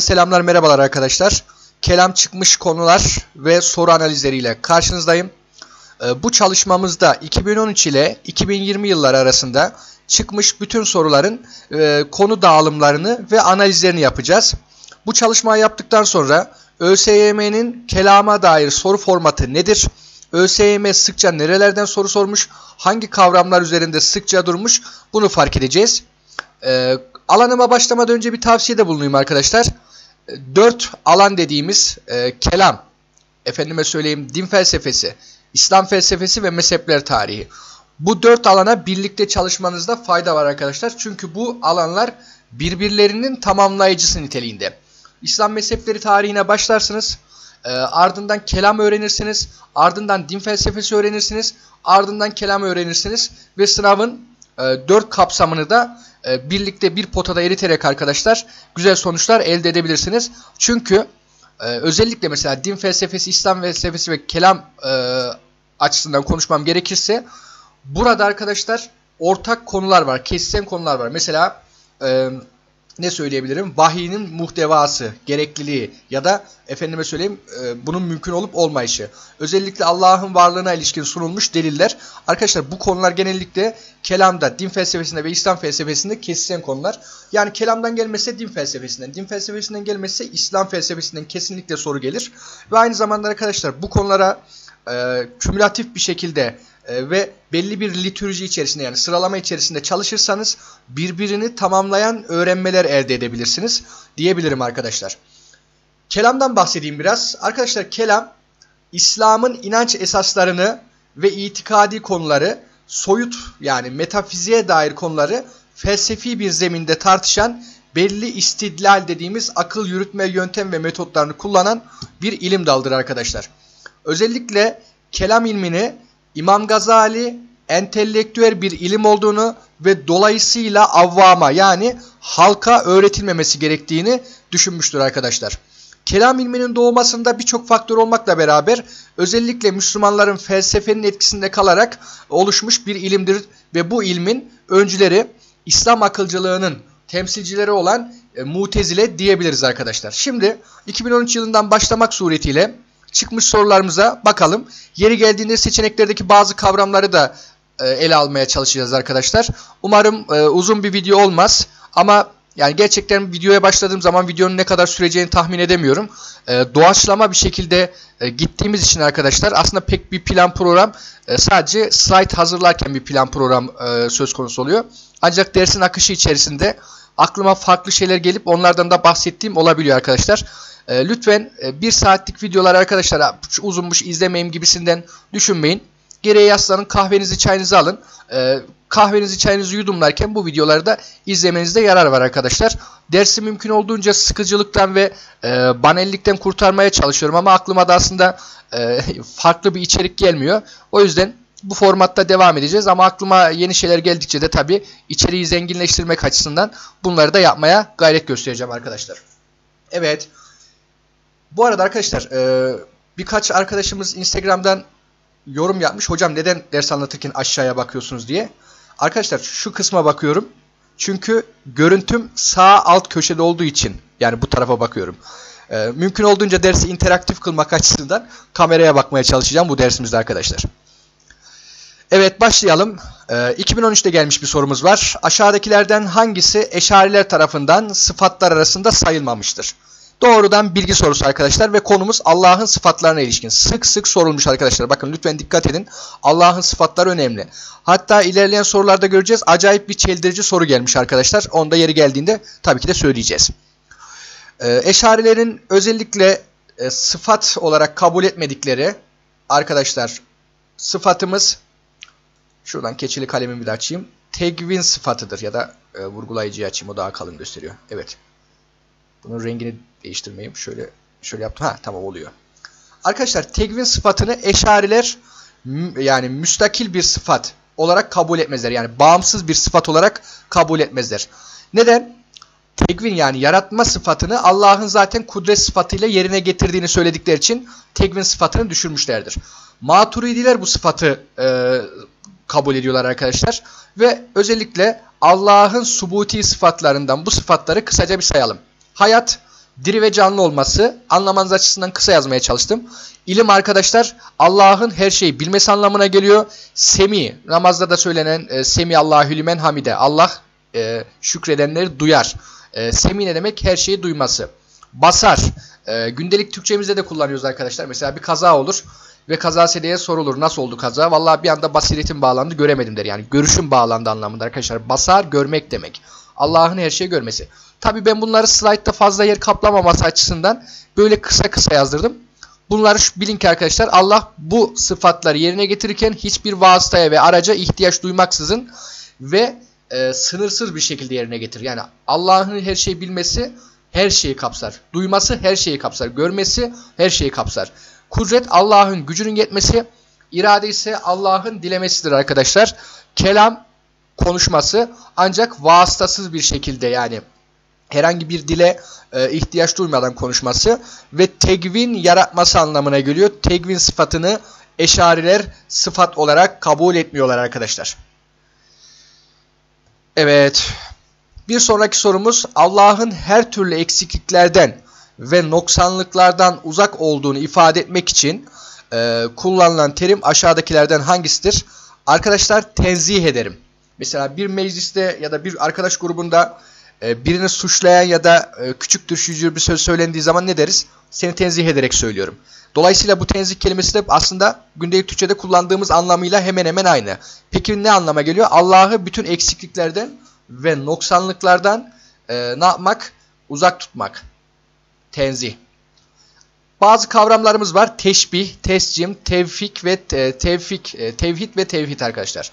Selamlar merhabalar arkadaşlar. Kelam çıkmış konular ve soru analizleriyle karşınızdayım. Ee, bu çalışmamızda 2013 ile 2020 yılları arasında çıkmış bütün soruların e, konu dağılımlarını ve analizlerini yapacağız. Bu çalışmayı yaptıktan sonra ÖSYM'nin kelama dair soru formatı nedir? ÖSYM sıkça nerelerden soru sormuş? Hangi kavramlar üzerinde sıkça durmuş? Bunu fark edeceğiz. Ee, alanıma başlamadan önce bir tavsiyede bulunayım arkadaşlar. Dört alan dediğimiz e, kelam, efendime söyleyeyim din felsefesi, İslam felsefesi ve mezhepler tarihi. Bu dört alana birlikte çalışmanızda fayda var arkadaşlar. Çünkü bu alanlar birbirlerinin tamamlayıcısı niteliğinde. İslam mezhepleri tarihine başlarsınız. E, ardından kelam öğrenirsiniz. Ardından din felsefesi öğrenirsiniz. Ardından kelam öğrenirsiniz. Ve sınavın e, dört kapsamını da e, birlikte bir potada eriterek arkadaşlar güzel sonuçlar elde edebilirsiniz. Çünkü e, özellikle mesela din felsefesi, İslam felsefesi ve kelam e, açısından konuşmam gerekirse burada arkadaşlar ortak konular var, kesişen konular var. Mesela e, ne söyleyebilirim? Vahiyinin muhtevası, gerekliliği ya da efendime söyleyeyim e, bunun mümkün olup olmayışı. Özellikle Allah'ın varlığına ilişkin sunulmuş deliller. Arkadaşlar bu konular genellikle kelamda, din felsefesinde ve İslam felsefesinde kesişen konular. Yani kelamdan gelmese din felsefesinden, din felsefesinden gelmese İslam felsefesinden kesinlikle soru gelir. Ve aynı zamanda arkadaşlar bu konulara e, kümülatif bir şekilde e, ve belli bir litürji içerisinde yani sıralama içerisinde çalışırsanız birbirini tamamlayan öğrenmeler elde edebilirsiniz diyebilirim arkadaşlar. Kelamdan bahsedeyim biraz. Arkadaşlar kelam İslam'ın inanç esaslarını ve itikadi konuları soyut yani metafiziğe dair konuları felsefi bir zeminde tartışan belli istidlal dediğimiz akıl yürütme yöntem ve metotlarını kullanan bir ilim dalıdır arkadaşlar. Özellikle kelam ilmini İmam Gazali entelektüel bir ilim olduğunu ve dolayısıyla avvama yani halka öğretilmemesi gerektiğini düşünmüştür arkadaşlar. Kelam ilminin doğmasında birçok faktör olmakla beraber özellikle Müslümanların felsefenin etkisinde kalarak oluşmuş bir ilimdir ve bu ilmin öncüleri İslam akılcılığının temsilcileri olan e, Mutezile diyebiliriz arkadaşlar. Şimdi 2013 yılından başlamak suretiyle çıkmış sorularımıza bakalım. Yeri geldiğinde seçeneklerdeki bazı kavramları da e, ele almaya çalışacağız arkadaşlar. Umarım e, uzun bir video olmaz ama yani gerçekten videoya başladığım zaman videonun ne kadar süreceğini tahmin edemiyorum. E, doğaçlama bir şekilde gittiğimiz için arkadaşlar aslında pek bir plan program sadece slide hazırlarken bir plan program söz konusu oluyor. Ancak dersin akışı içerisinde aklıma farklı şeyler gelip onlardan da bahsettiğim olabiliyor arkadaşlar. E, lütfen e, bir saatlik videolar arkadaşlar uzunmuş izlemeyim gibisinden düşünmeyin. Geriye yaslanın kahvenizi çayınızı alın. E, kahvenizi çayınızı yudumlarken bu videoları da izlemenizde yarar var arkadaşlar. Dersi mümkün olduğunca sıkıcılıktan ve e, banellikten kurtarmaya çalışıyorum ama aklıma da aslında e, farklı bir içerik gelmiyor. O yüzden bu formatta devam edeceğiz ama aklıma yeni şeyler geldikçe de tabii içeriği zenginleştirmek açısından bunları da yapmaya gayret göstereceğim arkadaşlar. Evet. Bu arada arkadaşlar e, birkaç arkadaşımız Instagram'dan yorum yapmış. Hocam neden ders anlatırken aşağıya bakıyorsunuz diye. Arkadaşlar şu kısma bakıyorum. Çünkü görüntüm sağ alt köşede olduğu için yani bu tarafa bakıyorum. E, mümkün olduğunca dersi interaktif kılmak açısından kameraya bakmaya çalışacağım bu dersimizde arkadaşlar. Evet başlayalım. E, 2013'te gelmiş bir sorumuz var. Aşağıdakilerden hangisi eşariler tarafından sıfatlar arasında sayılmamıştır? Doğrudan bilgi sorusu arkadaşlar ve konumuz Allah'ın sıfatlarına ilişkin. Sık sık sorulmuş arkadaşlar. Bakın lütfen dikkat edin. Allah'ın sıfatları önemli. Hatta ilerleyen sorularda göreceğiz. Acayip bir çeldirici soru gelmiş arkadaşlar. Onda yeri geldiğinde tabii ki de söyleyeceğiz. Ee, eşarilerin özellikle e, sıfat olarak kabul etmedikleri arkadaşlar sıfatımız şuradan keçili kalemimi de açayım. Tegvin sıfatıdır ya da e, vurgulayıcıyı açayım o daha kalın gösteriyor. Evet. Bunun rengini değiştirmeyeyim. Şöyle şöyle yaptım. Ha tamam oluyor. Arkadaşlar tekvin sıfatını eşariler yani müstakil bir sıfat olarak kabul etmezler. Yani bağımsız bir sıfat olarak kabul etmezler. Neden? Tekvin yani yaratma sıfatını Allah'ın zaten kudret sıfatıyla yerine getirdiğini söyledikleri için tekvin sıfatını düşürmüşlerdir. Maturidiler bu sıfatı e, kabul ediyorlar arkadaşlar. Ve özellikle Allah'ın subuti sıfatlarından bu sıfatları kısaca bir sayalım. Hayat, diri ve canlı olması anlamanız açısından kısa yazmaya çalıştım. İlim arkadaşlar Allah'ın her şeyi bilmesi anlamına geliyor. Semi namazda da söylenen e, Semi Allahü limen hamide. Allah e, şükredenleri duyar. E, semi ne demek? Her şeyi duyması. Basar. E, gündelik Türkçemizde de kullanıyoruz arkadaşlar. Mesela bir kaza olur ve kaza sedeye sorulur. Nasıl oldu kaza? Vallahi bir anda basiretim bağlandı göremedim der. Yani görüşüm bağlandı anlamında arkadaşlar. Basar görmek demek. Allah'ın her şeyi görmesi. Tabi ben bunları slaytta fazla yer kaplamaması açısından böyle kısa kısa yazdırdım. Bunları bilin ki arkadaşlar Allah bu sıfatları yerine getirirken hiçbir vasıtaya ve araca ihtiyaç duymaksızın ve e, sınırsız bir şekilde yerine getirir. Yani Allah'ın her şeyi bilmesi her şeyi kapsar. Duyması her şeyi kapsar. Görmesi her şeyi kapsar. Kudret Allah'ın gücünün yetmesi, irade ise Allah'ın dilemesidir arkadaşlar. Kelam konuşması ancak vasıtasız bir şekilde yani herhangi bir dile e, ihtiyaç duymadan konuşması ve tegvin yaratması anlamına geliyor. Tegvin sıfatını eşariler sıfat olarak kabul etmiyorlar arkadaşlar. Evet. Bir sonraki sorumuz Allah'ın her türlü eksikliklerden ve noksanlıklardan uzak olduğunu ifade etmek için e, kullanılan terim aşağıdakilerden hangisidir? Arkadaşlar tenzih ederim. Mesela bir mecliste ya da bir arkadaş grubunda e, birini suçlayan ya da e, küçük düşürücü bir söz söylendiği zaman ne deriz? Seni tenzih ederek söylüyorum. Dolayısıyla bu tenzih kelimesi de aslında gündelik Türkçe'de kullandığımız anlamıyla hemen hemen aynı. Peki ne anlama geliyor? Allah'ı bütün eksikliklerden ve noksanlıklardan e, ne yapmak? Uzak tutmak. Tenzih. Bazı kavramlarımız var. Teşbih, tescim, tevfik ve e, tevfik, tevhid ve tevhid arkadaşlar.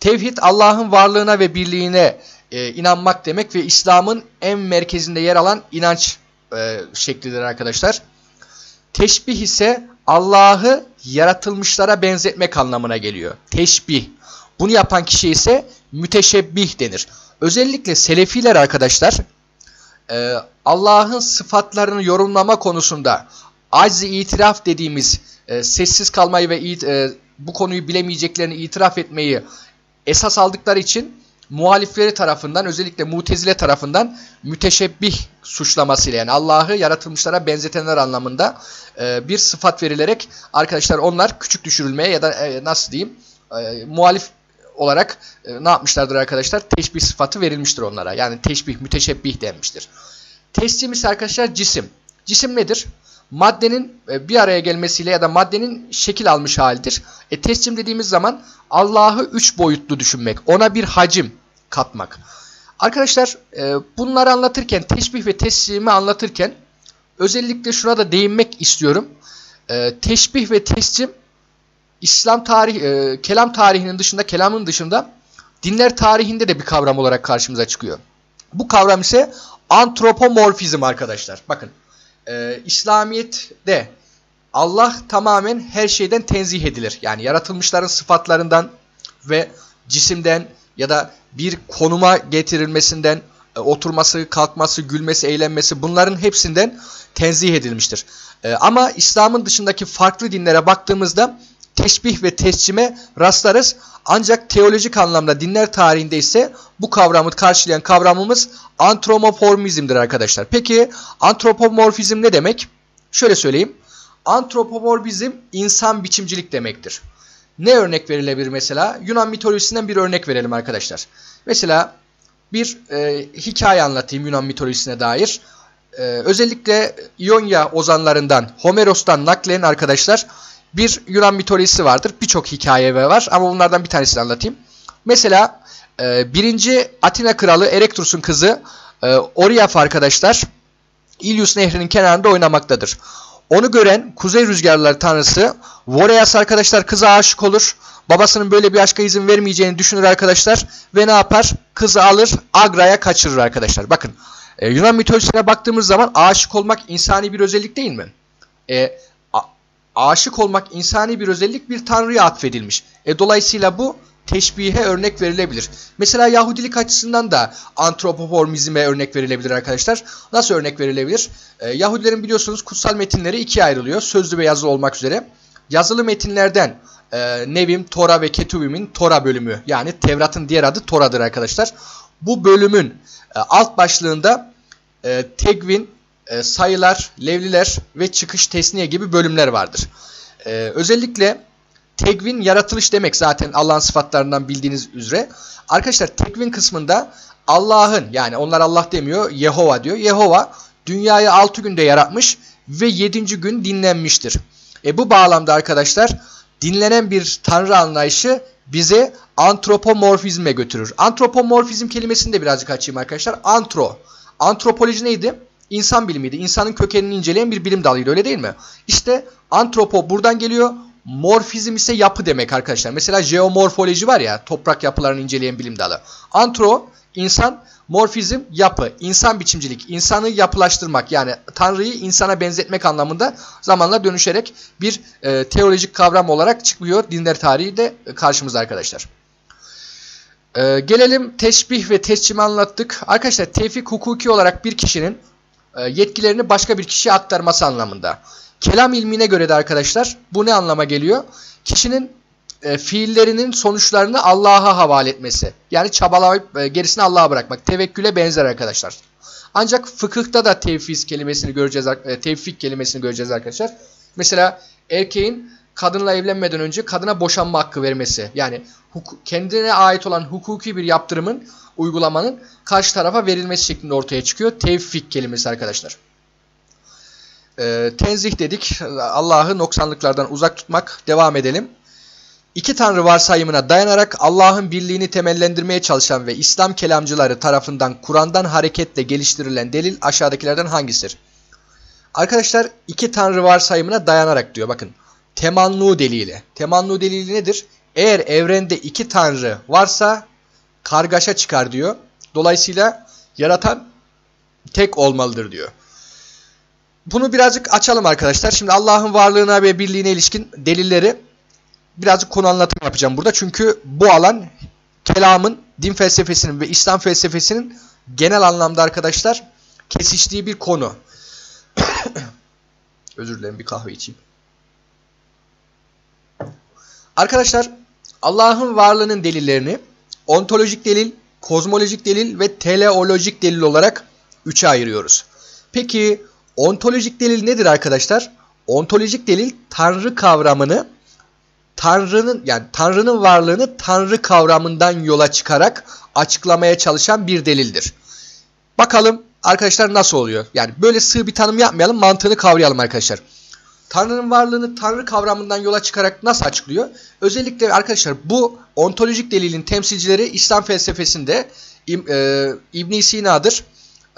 Tevhid Allah'ın varlığına ve birliğine e, inanmak demek ve İslam'ın en merkezinde yer alan inanç e, şeklidir arkadaşlar. Teşbih ise Allah'ı yaratılmışlara benzetmek anlamına geliyor. Teşbih. Bunu yapan kişi ise müteşebbih denir. Özellikle Selefiler arkadaşlar e, Allah'ın sıfatlarını yorumlama konusunda aczi itiraf dediğimiz e, sessiz kalmayı ve e, bu konuyu bilemeyeceklerini itiraf etmeyi esas aldıkları için muhalifleri tarafından özellikle mutezile tarafından müteşebbih suçlamasıyla yani Allah'ı yaratılmışlara benzetenler anlamında e, bir sıfat verilerek arkadaşlar onlar küçük düşürülmeye ya da e, nasıl diyeyim e, muhalif olarak e, ne yapmışlardır arkadaşlar? Teşbih sıfatı verilmiştir onlara. Yani teşbih, müteşebbih denmiştir. Teslim ise arkadaşlar cisim. Cisim nedir? Maddenin e, bir araya gelmesiyle ya da maddenin şekil almış halidir. E, teslim dediğimiz zaman Allah'ı üç boyutlu düşünmek. Ona bir hacim katmak. Arkadaşlar e, bunları anlatırken, teşbih ve teslimi anlatırken özellikle şuna da değinmek istiyorum. E, teşbih ve teslim İslam tarih, kelam tarihinin dışında, kelamın dışında dinler tarihinde de bir kavram olarak karşımıza çıkıyor. Bu kavram ise antropomorfizm arkadaşlar. Bakın e, İslamiyet'te Allah tamamen her şeyden tenzih edilir. Yani yaratılmışların sıfatlarından ve cisimden ya da bir konuma getirilmesinden, e, oturması, kalkması, gülmesi, eğlenmesi bunların hepsinden tenzih edilmiştir. E, ama İslam'ın dışındaki farklı dinlere baktığımızda teşbih ve tescime rastlarız. Ancak teolojik anlamda dinler tarihinde ise bu kavramı karşılayan kavramımız antropomorfizmdir arkadaşlar. Peki antropomorfizm ne demek? Şöyle söyleyeyim. Antropomorfizm insan biçimcilik demektir. Ne örnek verilebilir mesela? Yunan mitolojisinden bir örnek verelim arkadaşlar. Mesela bir e, hikaye anlatayım Yunan mitolojisine dair. E, özellikle İonya ozanlarından, Homeros'tan naklen arkadaşlar bir Yunan mitolojisi vardır. Birçok hikaye var ama bunlardan bir tanesini anlatayım. Mesela e, birinci Atina kralı Erektus'un kızı e, Oriaf arkadaşlar İlyus nehrinin kenarında oynamaktadır. Onu gören kuzey rüzgarları tanrısı Voreas arkadaşlar kıza aşık olur. Babasının böyle bir aşka izin vermeyeceğini düşünür arkadaşlar. Ve ne yapar? Kızı alır Agra'ya kaçırır arkadaşlar. Bakın e, Yunan mitolojisine baktığımız zaman aşık olmak insani bir özellik değil mi? E, aşık olmak insani bir özellik bir tanrıya atfedilmiş. E, dolayısıyla bu teşbihe örnek verilebilir. Mesela Yahudilik açısından da antropomorfizme örnek verilebilir arkadaşlar. Nasıl örnek verilebilir? E, Yahudilerin biliyorsunuz kutsal metinleri ikiye ayrılıyor. Sözlü ve yazılı olmak üzere. Yazılı metinlerden e, Nevim, Tora ve Ketuvim'in Tora bölümü yani Tevrat'ın diğer adı Tora'dır arkadaşlar. Bu bölümün e, alt başlığında e, Tegvin, e, sayılar, levliler ve çıkış tesniye gibi bölümler vardır. E, özellikle tekvin yaratılış demek zaten Allah'ın sıfatlarından bildiğiniz üzere. Arkadaşlar tekvin kısmında Allah'ın yani onlar Allah demiyor Yehova diyor. Yehova dünyayı 6 günde yaratmış ve 7. gün dinlenmiştir. E bu bağlamda arkadaşlar dinlenen bir tanrı anlayışı bize antropomorfizme götürür. Antropomorfizm kelimesini de birazcık açayım arkadaşlar. Antro. Antropoloji neydi? İnsan bilimiydi. İnsanın kökenini inceleyen bir bilim dalıydı öyle değil mi? İşte antropo buradan geliyor. Morfizm ise yapı demek arkadaşlar. Mesela jeomorfoloji var ya toprak yapılarını inceleyen bilim dalı. Antro insan, morfizm yapı, insan biçimcilik, insanı yapılaştırmak yani Tanrı'yı insana benzetmek anlamında zamanla dönüşerek bir e, teolojik kavram olarak çıkıyor dinler tarihi de karşımıza arkadaşlar. E, gelelim teşbih ve tescimi anlattık. Arkadaşlar tevfik hukuki olarak bir kişinin yetkilerini başka bir kişiye aktarması anlamında. Kelam ilmine göre de arkadaşlar bu ne anlama geliyor? Kişinin e, fiillerinin sonuçlarını Allah'a havale etmesi. Yani çabalayıp e, gerisini Allah'a bırakmak. Tevekküle benzer arkadaşlar. Ancak fıkıhta da tevfiz kelimesini göreceğiz. E, tevfik kelimesini göreceğiz arkadaşlar. Mesela erkeğin kadınla evlenmeden önce kadına boşanma hakkı vermesi. Yani kendine ait olan hukuki bir yaptırımın, uygulamanın karşı tarafa verilmesi şeklinde ortaya çıkıyor. Tevfik kelimesi arkadaşlar. E, tenzih dedik. Allah'ı noksanlıklardan uzak tutmak. Devam edelim. İki tanrı varsayımına dayanarak Allah'ın birliğini temellendirmeye çalışan ve İslam kelamcıları tarafından Kur'an'dan hareketle geliştirilen delil aşağıdakilerden hangisidir? Arkadaşlar iki tanrı varsayımına dayanarak diyor bakın. Temannu delili. Temannu delili nedir? Eğer evrende iki tanrı varsa kargaşa çıkar diyor. Dolayısıyla yaratan tek olmalıdır diyor. Bunu birazcık açalım arkadaşlar. Şimdi Allah'ın varlığına ve birliğine ilişkin delilleri birazcık konu anlatım yapacağım burada. Çünkü bu alan kelamın, din felsefesinin ve İslam felsefesinin genel anlamda arkadaşlar kesiştiği bir konu. Özür dilerim bir kahve içeyim. Arkadaşlar Allah'ın varlığının delillerini ontolojik delil, kozmolojik delil ve teleolojik delil olarak üçe ayırıyoruz. Peki ontolojik delil nedir arkadaşlar? Ontolojik delil tanrı kavramını Tanrı'nın yani Tanrı'nın varlığını Tanrı kavramından yola çıkarak açıklamaya çalışan bir delildir. Bakalım arkadaşlar nasıl oluyor? Yani böyle sığ bir tanım yapmayalım, mantığını kavrayalım arkadaşlar. Tanrı'nın varlığını Tanrı kavramından yola çıkarak nasıl açıklıyor? Özellikle arkadaşlar bu ontolojik delilin temsilcileri İslam felsefesinde e, İbn Sina'dır.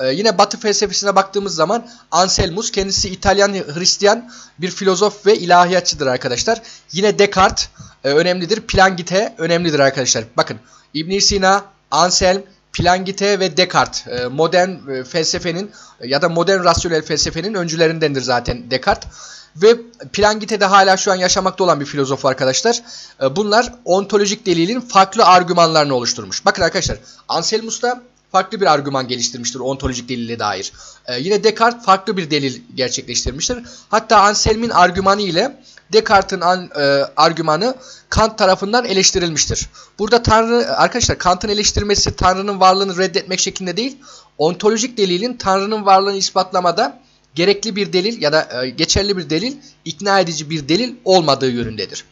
Ee, yine Batı felsefesine baktığımız zaman Anselmus kendisi İtalyan Hristiyan bir filozof ve ilahiyatçıdır arkadaşlar. Yine Descartes e, önemlidir. Plangite önemlidir arkadaşlar. Bakın İbn Sina, Anselm, Plangite ve Descartes e, modern e, felsefenin ya da modern rasyonel felsefenin öncülerindendir zaten Descartes. Ve Plangite de hala şu an yaşamakta olan bir filozof arkadaşlar. E, bunlar ontolojik delilin farklı argümanlarını oluşturmuş. Bakın arkadaşlar Anselmus da farklı bir argüman geliştirmiştir ontolojik delile dair. Ee, yine Descartes farklı bir delil gerçekleştirmiştir. Hatta Anselm'in argümanı ile Descartes'in e, argümanı Kant tarafından eleştirilmiştir. Burada Tanrı arkadaşlar Kant'ın eleştirmesi Tanrı'nın varlığını reddetmek şeklinde değil, ontolojik delilin Tanrı'nın varlığını ispatlamada gerekli bir delil ya da e, geçerli bir delil, ikna edici bir delil olmadığı yönündedir.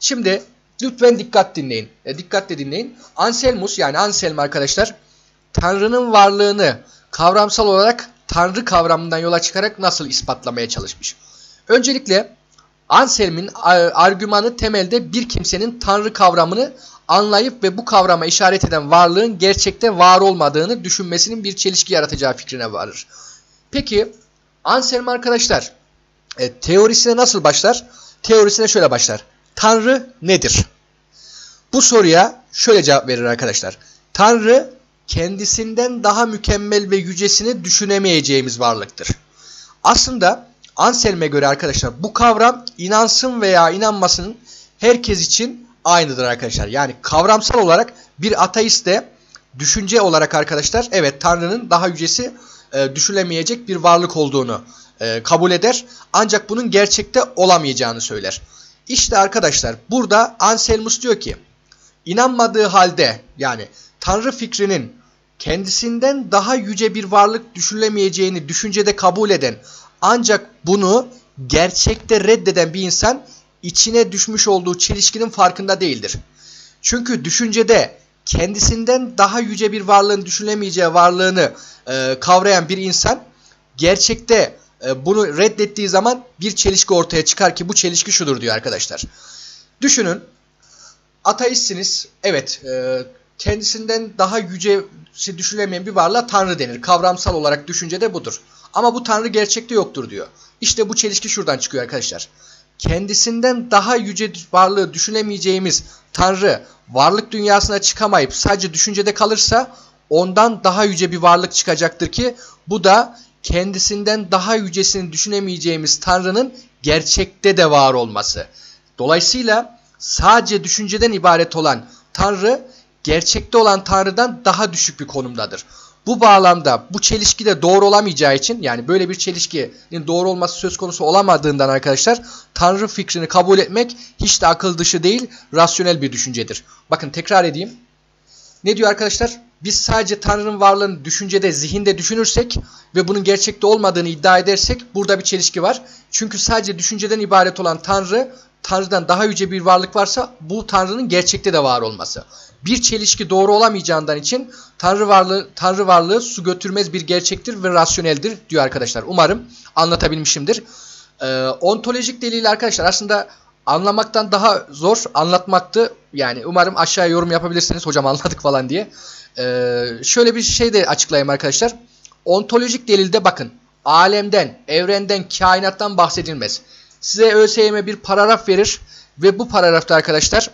Şimdi lütfen dikkat dinleyin. E, dikkatle dinleyin. Anselmus yani Anselm arkadaşlar Tanrı'nın varlığını kavramsal olarak Tanrı kavramından yola çıkarak nasıl ispatlamaya çalışmış? Öncelikle Anselm'in argümanı temelde bir kimsenin Tanrı kavramını anlayıp ve bu kavrama işaret eden varlığın gerçekte var olmadığını düşünmesinin bir çelişki yaratacağı fikrine varır. Peki Anselm arkadaşlar e, teorisine nasıl başlar? Teorisine şöyle başlar. Tanrı nedir? Bu soruya şöyle cevap verir arkadaşlar. Tanrı kendisinden daha mükemmel ve yücesini düşünemeyeceğimiz varlıktır. Aslında Anselm'e göre arkadaşlar bu kavram inansın veya inanmasın herkes için aynıdır arkadaşlar. Yani kavramsal olarak bir ateist de düşünce olarak arkadaşlar evet Tanrı'nın daha yücesi e, düşünülemeyecek bir varlık olduğunu e, kabul eder. Ancak bunun gerçekte olamayacağını söyler. İşte arkadaşlar burada Anselmus diyor ki inanmadığı halde yani Tanrı fikrinin kendisinden daha yüce bir varlık düşünülemeyeceğini düşüncede kabul eden ancak bunu gerçekte reddeden bir insan içine düşmüş olduğu çelişkinin farkında değildir. Çünkü düşüncede kendisinden daha yüce bir varlığın düşünülemeyeceği varlığını e, kavrayan bir insan gerçekte e, bunu reddettiği zaman bir çelişki ortaya çıkar ki bu çelişki şudur diyor arkadaşlar. Düşünün ateistsiniz evet e, kendisinden daha yüce düşünülemeyen bir varlığa tanrı denir. Kavramsal olarak düşüncede budur. Ama bu tanrı gerçekte yoktur diyor. İşte bu çelişki şuradan çıkıyor arkadaşlar. Kendisinden daha yüce varlığı düşünemeyeceğimiz tanrı varlık dünyasına çıkamayıp sadece düşüncede kalırsa ondan daha yüce bir varlık çıkacaktır ki bu da kendisinden daha yücesini düşünemeyeceğimiz tanrının gerçekte de var olması. Dolayısıyla sadece düşünceden ibaret olan tanrı gerçekte olan tanrıdan daha düşük bir konumdadır. Bu bağlamda bu çelişki de doğru olamayacağı için yani böyle bir çelişkinin doğru olması söz konusu olamadığından arkadaşlar Tanrı fikrini kabul etmek hiç de akıl dışı değil rasyonel bir düşüncedir. Bakın tekrar edeyim. Ne diyor arkadaşlar? Biz sadece Tanrı'nın varlığını düşüncede, zihinde düşünürsek ve bunun gerçekte olmadığını iddia edersek burada bir çelişki var. Çünkü sadece düşünceden ibaret olan Tanrı, Tanrı'dan daha yüce bir varlık varsa bu Tanrı'nın gerçekte de var olması bir çelişki doğru olamayacağından için Tanrı varlığı, Tanrı varlığı su götürmez bir gerçektir ve rasyoneldir diyor arkadaşlar. Umarım anlatabilmişimdir. Ee, ontolojik delil arkadaşlar aslında anlamaktan daha zor anlatmaktı. Yani umarım aşağıya yorum yapabilirsiniz hocam anladık falan diye. Ee, şöyle bir şey de açıklayayım arkadaşlar. Ontolojik delilde bakın alemden, evrenden, kainattan bahsedilmez. Size ÖSYM bir paragraf verir ve bu paragrafta arkadaşlar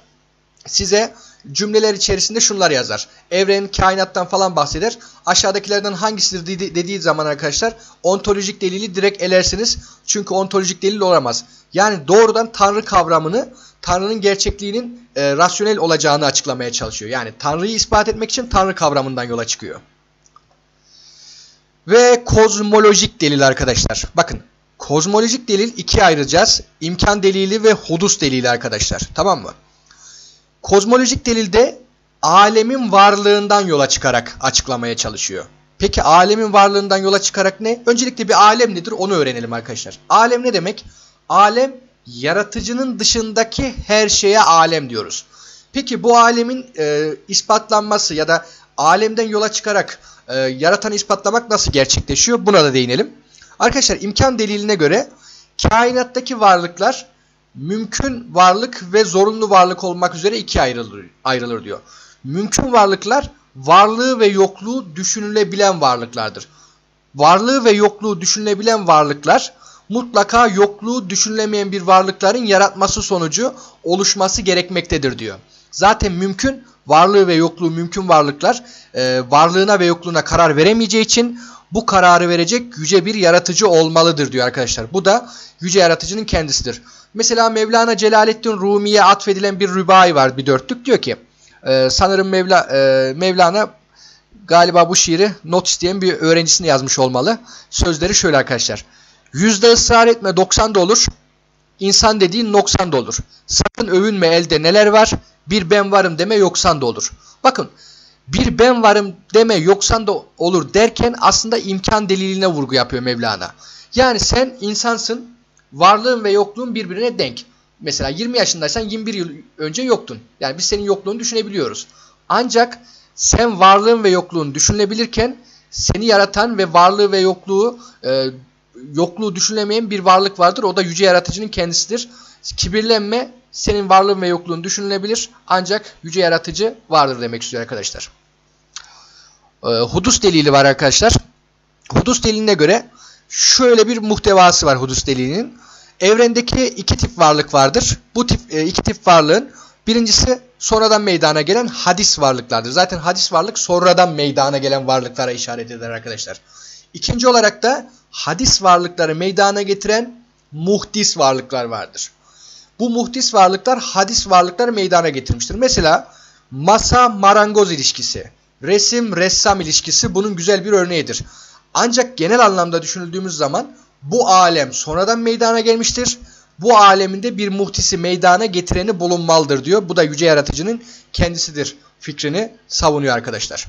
size cümleler içerisinde şunlar yazar. Evren, kainattan falan bahseder. Aşağıdakilerden hangisidir dediği zaman arkadaşlar ontolojik delili direkt elersiniz. Çünkü ontolojik delil olamaz. Yani doğrudan Tanrı kavramını Tanrı'nın gerçekliğinin e, rasyonel olacağını açıklamaya çalışıyor. Yani Tanrı'yı ispat etmek için Tanrı kavramından yola çıkıyor. Ve kozmolojik delil arkadaşlar. Bakın kozmolojik delil ikiye ayıracağız. İmkan delili ve hudus delili arkadaşlar. Tamam mı? Kozmolojik delilde alemin varlığından yola çıkarak açıklamaya çalışıyor. Peki alemin varlığından yola çıkarak ne? Öncelikle bir alem nedir onu öğrenelim arkadaşlar. Alem ne demek? Alem yaratıcının dışındaki her şeye alem diyoruz. Peki bu alemin e, ispatlanması ya da alemden yola çıkarak e, yaratanı ispatlamak nasıl gerçekleşiyor? Buna da değinelim. Arkadaşlar imkan deliline göre kainattaki varlıklar mümkün varlık ve zorunlu varlık olmak üzere ikiye ayrılır, ayrılır diyor. Mümkün varlıklar varlığı ve yokluğu düşünülebilen varlıklardır. Varlığı ve yokluğu düşünülebilen varlıklar mutlaka yokluğu düşünülemeyen bir varlıkların yaratması sonucu oluşması gerekmektedir diyor. Zaten mümkün varlığı ve yokluğu mümkün varlıklar e, varlığına ve yokluğuna karar veremeyeceği için bu kararı verecek yüce bir yaratıcı olmalıdır diyor arkadaşlar. Bu da yüce yaratıcının kendisidir. Mesela Mevlana Celaleddin Rumi'ye atfedilen bir rübai var bir dörtlük. Diyor ki e, sanırım Mevla, e, Mevlana galiba bu şiiri not isteyen bir öğrencisine yazmış olmalı. Sözleri şöyle arkadaşlar. Yüzde ısrar etme 90 da olur. İnsan dediğin 90 da olur. Sakın övünme elde neler var. Bir ben varım deme yoksan da olur. Bakın bir ben varım deme yoksan da olur derken aslında imkan deliline vurgu yapıyor Mevlana. Yani sen insansın varlığın ve yokluğun birbirine denk. Mesela 20 yaşındaysan 21 yıl önce yoktun. Yani biz senin yokluğunu düşünebiliyoruz. Ancak sen varlığın ve yokluğun düşünülebilirken seni yaratan ve varlığı ve yokluğu e, yokluğu düşünülemeyen bir varlık vardır. O da yüce yaratıcının kendisidir. Kibirlenme senin varlığın ve yokluğun düşünülebilir ancak yüce yaratıcı vardır demek istiyor arkadaşlar. E, hudus delili var arkadaşlar. Hudus deliline göre şöyle bir muhtevası var hudus delilinin. Evrendeki iki tip varlık vardır. Bu tip e, iki tip varlığın birincisi sonradan meydana gelen hadis varlıklardır. Zaten hadis varlık sonradan meydana gelen varlıklara işaret eder arkadaşlar. İkinci olarak da hadis varlıkları meydana getiren muhdis varlıklar vardır. Bu muhdis varlıklar hadis varlıkları meydana getirmiştir. Mesela masa marangoz ilişkisi, resim ressam ilişkisi bunun güzel bir örneğidir. Ancak genel anlamda düşünüldüğümüz zaman bu alem sonradan meydana gelmiştir. Bu aleminde bir muhtisi meydana getireni bulunmalıdır diyor. Bu da yüce yaratıcının kendisidir fikrini savunuyor arkadaşlar.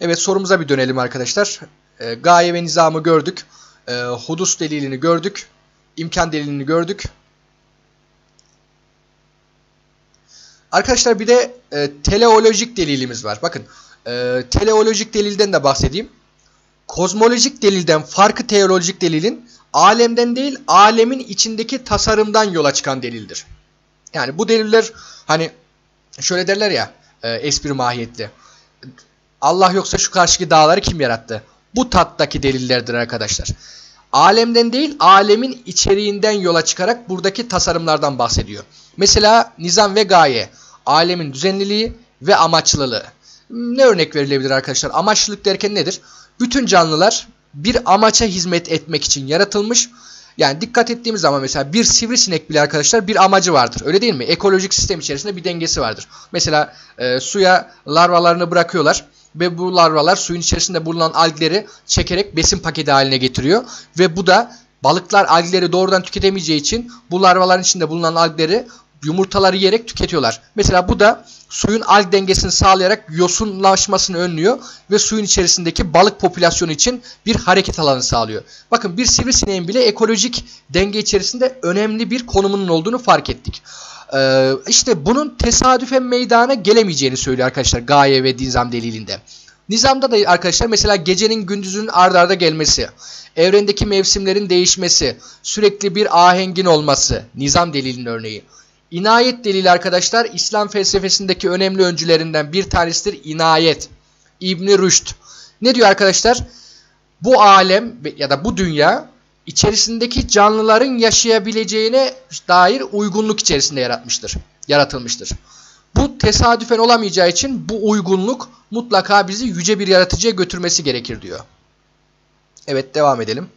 Evet sorumuza bir dönelim arkadaşlar. E, gaye ve nizamı gördük. E, hudus delilini gördük. İmkan delilini gördük. Arkadaşlar bir de e, teleolojik delilimiz var. Bakın e, teleolojik delilden de bahsedeyim. Kozmolojik delilden farkı teolojik delilin alemden değil alemin içindeki tasarımdan yola çıkan delildir. Yani bu deliller hani şöyle derler ya e, espri mahiyetli. Allah yoksa şu karşıki dağları kim yarattı? Bu tattaki delillerdir arkadaşlar. Alemden değil alemin içeriğinden yola çıkarak buradaki tasarımlardan bahsediyor. Mesela nizam ve gaye, alemin düzenliliği ve amaçlılığı. Ne örnek verilebilir arkadaşlar? Amaçlılık derken nedir? Bütün canlılar bir amaça hizmet etmek için yaratılmış. Yani dikkat ettiğimiz zaman mesela bir sivrisinek bile arkadaşlar bir amacı vardır. Öyle değil mi? Ekolojik sistem içerisinde bir dengesi vardır. Mesela e, suya larvalarını bırakıyorlar ve bu larvalar suyun içerisinde bulunan algleri çekerek besin paketi haline getiriyor. Ve bu da balıklar algleri doğrudan tüketemeyeceği için bu larvaların içinde bulunan algleri yumurtaları yiyerek tüketiyorlar. Mesela bu da suyun alg dengesini sağlayarak yosunlaşmasını önlüyor ve suyun içerisindeki balık popülasyonu için bir hareket alanı sağlıyor. Bakın bir sivrisineğin bile ekolojik denge içerisinde önemli bir konumunun olduğunu fark ettik. Ee, işte bunun tesadüfen meydana gelemeyeceğini söylüyor arkadaşlar gaye ve nizam delilinde. Nizamda da arkadaşlar mesela gecenin gündüzün ard arda gelmesi, evrendeki mevsimlerin değişmesi, sürekli bir ahengin olması nizam delilinin örneği. İnayet delili arkadaşlar İslam felsefesindeki önemli öncülerinden bir tanesidir inayet. İbni Rüşd. Ne diyor arkadaşlar? Bu alem ya da bu dünya içerisindeki canlıların yaşayabileceğine dair uygunluk içerisinde yaratmıştır. Yaratılmıştır. Bu tesadüfen olamayacağı için bu uygunluk mutlaka bizi yüce bir yaratıcıya götürmesi gerekir diyor. Evet devam edelim.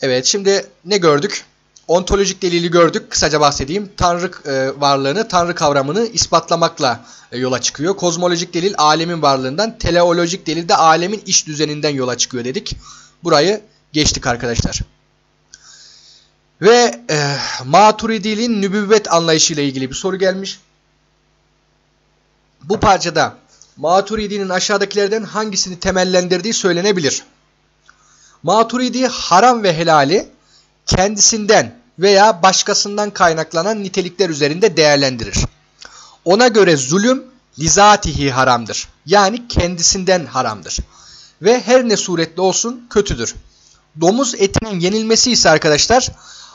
Evet şimdi ne gördük? Ontolojik delili gördük. Kısaca bahsedeyim. Tanrı e, varlığını, Tanrı kavramını ispatlamakla e, yola çıkıyor. Kozmolojik delil alemin varlığından, teleolojik delil de alemin iş düzeninden yola çıkıyor dedik. Burayı geçtik arkadaşlar. Ve e, Maturidi'nin nübüvvet anlayışıyla ilgili bir soru gelmiş. Bu parçada Maturidi'nin aşağıdakilerden hangisini temellendirdiği söylenebilir. Maturidi haram ve helali kendisinden veya başkasından kaynaklanan nitelikler üzerinde değerlendirir. Ona göre zulüm lizatihi haramdır. Yani kendisinden haramdır. Ve her ne suretle olsun kötüdür. Domuz etinin yenilmesi ise arkadaşlar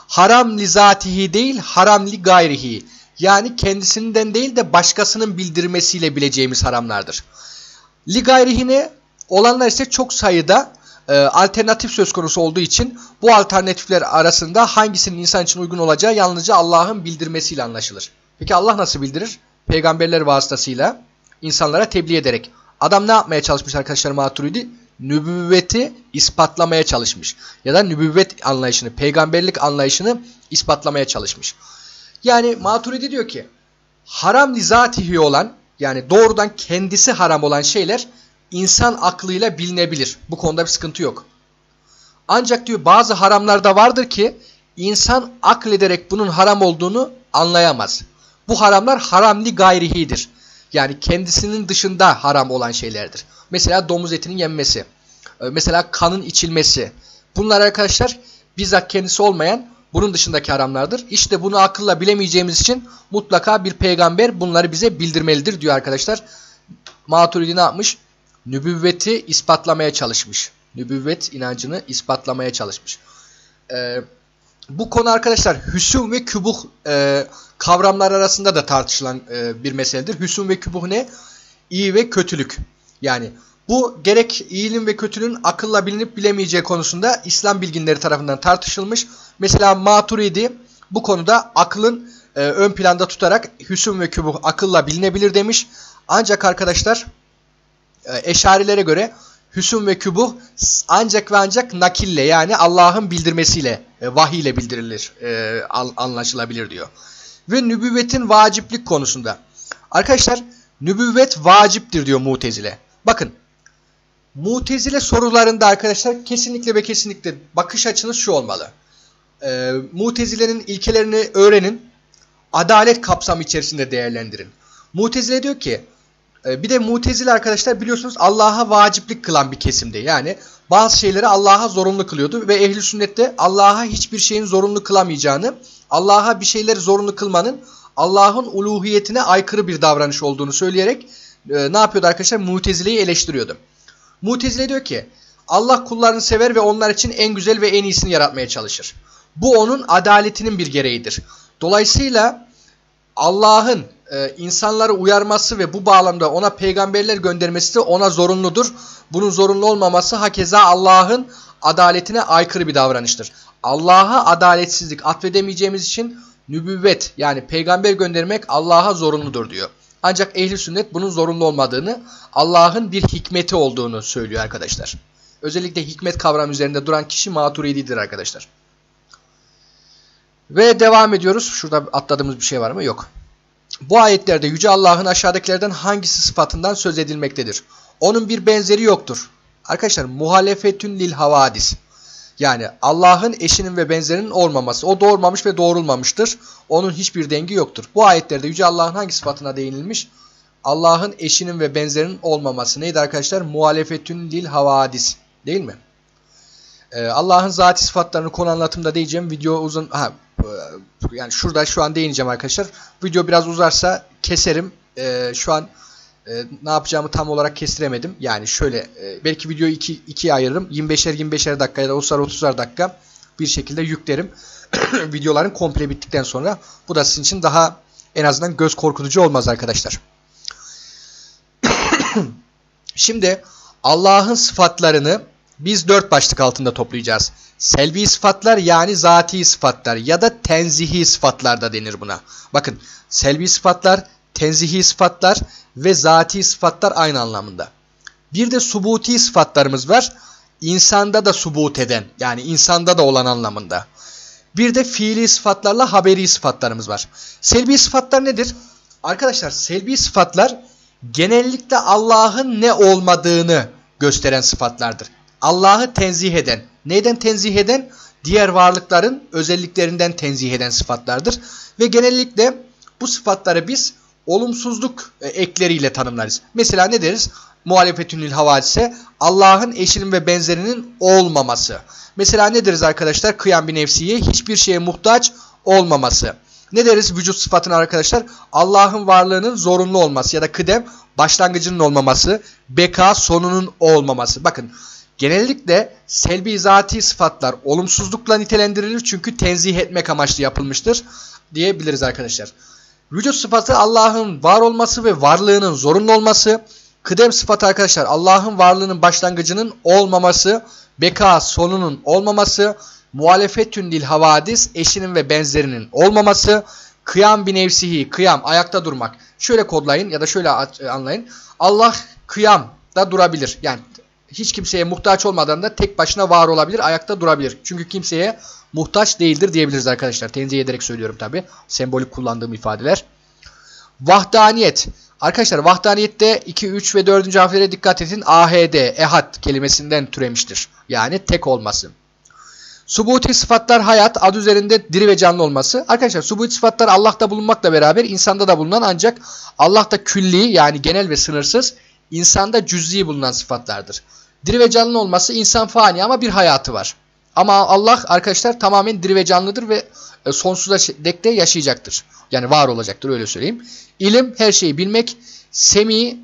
haram lizatihi değil haram li gayrihi. Yani kendisinden değil de başkasının bildirmesiyle bileceğimiz haramlardır. Li gayrihine olanlar ise çok sayıda e, alternatif söz konusu olduğu için bu alternatifler arasında hangisinin insan için uygun olacağı yalnızca Allah'ın bildirmesiyle anlaşılır. Peki Allah nasıl bildirir? Peygamberler vasıtasıyla insanlara tebliğ ederek. Adam ne yapmaya çalışmış arkadaşlar Maturidi? Nübüvveti ispatlamaya çalışmış. Ya da nübüvvet anlayışını, peygamberlik anlayışını ispatlamaya çalışmış. Yani Maturidi diyor ki haram lizatihi olan yani doğrudan kendisi haram olan şeyler insan aklıyla bilinebilir. Bu konuda bir sıkıntı yok. Ancak diyor bazı haramlar da vardır ki insan aklederek bunun haram olduğunu anlayamaz. Bu haramlar haramli gayrihidir. Yani kendisinin dışında haram olan şeylerdir. Mesela domuz etinin yenmesi. Ee, mesela kanın içilmesi. Bunlar arkadaşlar bizzat kendisi olmayan bunun dışındaki haramlardır. İşte bunu akılla bilemeyeceğimiz için mutlaka bir peygamber bunları bize bildirmelidir diyor arkadaşlar. Maturidi ne yapmış? Nübüvveti ispatlamaya çalışmış. Nübüvvet inancını ispatlamaya çalışmış. Ee, bu konu arkadaşlar hüsüm ve kübuh e, kavramlar arasında da tartışılan e, bir meseledir. Hüsüm ve kübuh ne? İyi ve kötülük. Yani bu gerek iyinin ve kötülüğün akılla bilinip bilemeyeceği konusunda İslam bilginleri tarafından tartışılmış. Mesela Maturidi bu konuda aklın e, ön planda tutarak hüsüm ve kübuh akılla bilinebilir demiş. Ancak arkadaşlar eşarilere göre hüsün ve kübuh ancak ve ancak nakille yani Allah'ın bildirmesiyle, e, vahiy bildirilir, e, anlaşılabilir diyor. Ve nübüvvetin vaciplik konusunda. Arkadaşlar nübüvvet vaciptir diyor Mutezile. Bakın Mutezile sorularında arkadaşlar kesinlikle ve kesinlikle bakış açınız şu olmalı. E, Mutezile'nin ilkelerini öğrenin. Adalet kapsamı içerisinde değerlendirin. Mutezile diyor ki E, bir de mutezile arkadaşlar biliyorsunuz Allah'a vaciplik kılan bir kesimde. Yani bazı şeyleri Allah'a zorunlu kılıyordu ve ehli sünnette Allah'a hiçbir şeyin zorunlu kılamayacağını, Allah'a bir şeyleri zorunlu kılmanın Allah'ın uluhiyetine aykırı bir davranış olduğunu söyleyerek e, ne yapıyordu arkadaşlar? Mutezile'yi eleştiriyordu. Mutezile diyor ki Allah kullarını sever ve onlar için en güzel ve en iyisini yaratmaya çalışır. Bu onun adaletinin bir gereğidir. Dolayısıyla Allah'ın e, insanları uyarması ve bu bağlamda ona peygamberler göndermesi de ona zorunludur. Bunun zorunlu olmaması hakeza Allah'ın adaletine aykırı bir davranıştır. Allah'a adaletsizlik atfedemeyeceğimiz için nübüvvet yani peygamber göndermek Allah'a zorunludur diyor. Ancak ehli sünnet bunun zorunlu olmadığını, Allah'ın bir hikmeti olduğunu söylüyor arkadaşlar. Özellikle hikmet kavramı üzerinde duran kişi maturididir arkadaşlar. Ve devam ediyoruz. Şurada atladığımız bir şey var mı? Yok. Bu ayetlerde Yüce Allah'ın aşağıdakilerden hangisi sıfatından söz edilmektedir? Onun bir benzeri yoktur. Arkadaşlar muhalefetün lil havadis. Yani Allah'ın eşinin ve benzerinin olmaması. O doğurmamış ve doğrulmamıştır. Onun hiçbir dengi yoktur. Bu ayetlerde Yüce Allah'ın hangi sıfatına değinilmiş? Allah'ın eşinin ve benzerinin olmaması. Neydi arkadaşlar? Muhalefetün lil havadis. Değil mi? Ee, Allah'ın zati sıfatlarını konu anlatımda diyeceğim. Video uzun... Ha, e, yani şurada şu an değineceğim arkadaşlar. Video biraz uzarsa keserim. Ee, şu an e, ne yapacağımı tam olarak kestiremedim. Yani şöyle e, belki videoyu iki, ikiye ayırırım. 25'er 25'er dakika ya da 30'ar 30'ar dakika bir şekilde yüklerim. Videoların komple bittikten sonra. Bu da sizin için daha en azından göz korkutucu olmaz arkadaşlar. Şimdi Allah'ın sıfatlarını biz dört başlık altında toplayacağız. Selvi sıfatlar yani zati sıfatlar ya da tenzihi sıfatlar da denir buna. Bakın selvi sıfatlar, tenzihi sıfatlar ve zati sıfatlar aynı anlamında. Bir de subuti sıfatlarımız var. İnsanda da subut eden yani insanda da olan anlamında. Bir de fiili sıfatlarla haberi sıfatlarımız var. Selbi sıfatlar nedir? Arkadaşlar selbi sıfatlar genellikle Allah'ın ne olmadığını gösteren sıfatlardır. Allah'ı tenzih eden. Neyden tenzih eden? Diğer varlıkların özelliklerinden tenzih eden sıfatlardır. Ve genellikle bu sıfatları biz olumsuzluk e, ekleriyle tanımlarız. Mesela ne deriz? Muhalefetünül havadise Allah'ın eşinin ve benzerinin olmaması. Mesela ne deriz arkadaşlar? Kıyam bir nefsiye hiçbir şeye muhtaç olmaması. Ne deriz vücut sıfatına arkadaşlar? Allah'ın varlığının zorunlu olması ya da kıdem başlangıcının olmaması, beka sonunun olmaması. Bakın genellikle selbi zati sıfatlar olumsuzlukla nitelendirilir çünkü tenzih etmek amaçlı yapılmıştır diyebiliriz arkadaşlar. Vücut sıfatı Allah'ın var olması ve varlığının zorunlu olması. Kıdem sıfatı arkadaşlar Allah'ın varlığının başlangıcının olmaması, beka sonunun olmaması, muhalefetün dil havadis eşinin ve benzerinin olmaması, kıyam bir nevsihi, kıyam ayakta durmak. Şöyle kodlayın ya da şöyle anlayın. Allah kıyam da durabilir. Yani hiç kimseye muhtaç olmadan da tek başına var olabilir, ayakta durabilir. Çünkü kimseye muhtaç değildir diyebiliriz arkadaşlar. Tenzih ederek söylüyorum tabi. Sembolik kullandığım ifadeler. Vahdaniyet. Arkadaşlar vahdaniyette 2, 3 ve 4. harflere dikkat edin. AHD, ehad kelimesinden türemiştir. Yani tek olması. Subuti sıfatlar hayat, adı üzerinde diri ve canlı olması. Arkadaşlar subuti sıfatlar Allah'ta bulunmakla beraber insanda da bulunan ancak Allah'ta külli yani genel ve sınırsız, insanda cüz'i bulunan sıfatlardır. Diri ve canlı olması insan fani ama bir hayatı var. Ama Allah arkadaşlar tamamen diri ve canlıdır ve e, sonsuza dek de yaşayacaktır. Yani var olacaktır öyle söyleyeyim. İlim her şeyi bilmek. Semi,